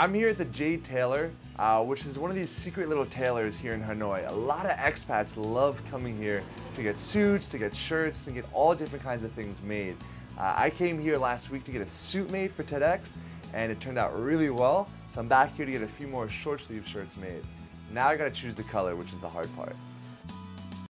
I'm here at the Jade Tailor, uh, which is one of these secret little tailors here in Hanoi. A lot of expats love coming here to get suits, to get shirts, to get all different kinds of things made. Uh, I came here last week to get a suit made for TEDx, and it turned out really well, so I'm back here to get a few more short sleeve shirts made. Now I gotta choose the color, which is the hard part.